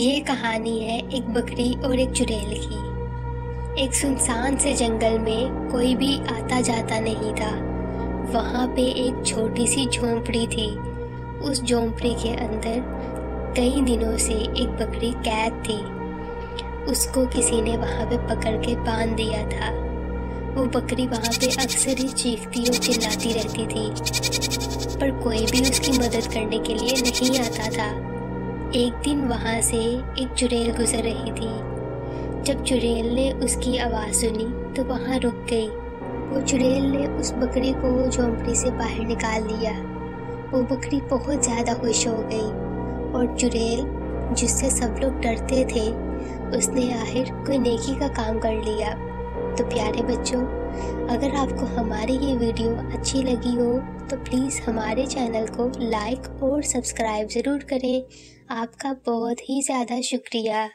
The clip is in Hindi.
ये कहानी है एक बकरी और एक चुड़ैल की। एक सुनसान से जंगल में कोई भी आता जाता नहीं था। वहाँ पे एक छोटी सी झोंपड़ी थी। उस झोंपड़ी के अंदर कई दिनों से एक बकरी कैद थी। उसको किसी ने वहाँ पे पकड़ के बाँध दिया था। वो बकरी वहाँ पे अक्सर ही चीखती और चिल्लाती रहती थी। पर कोई भी उसकी मदद करने के लिए नहीं आता था। एक दिन वहाँ से एक चुड़ैल गुजर रही थी। जब चुड़ैल ने उसकी आवाज़ सुनी तो वहाँ रुक गई। वो चुड़ैल ने उस बकरी को झोंपड़ी से बाहर निकाल लिया वो बकरी बहुत ज़्यादा खुश हो गई और चुड़ैल, जिससे सब लोग डरते थे, उसने आखिर कोई नेकी का काम कर लिया। तो प्यारे बच्चों, अगर आपको हमारी ये वीडियो अच्छी लगी हो तो प्लीज़ हमारे चैनल को लाइक और सब्सक्राइब ज़रूर करें। आपका बहुत ही ज़्यादा शुक्रिया।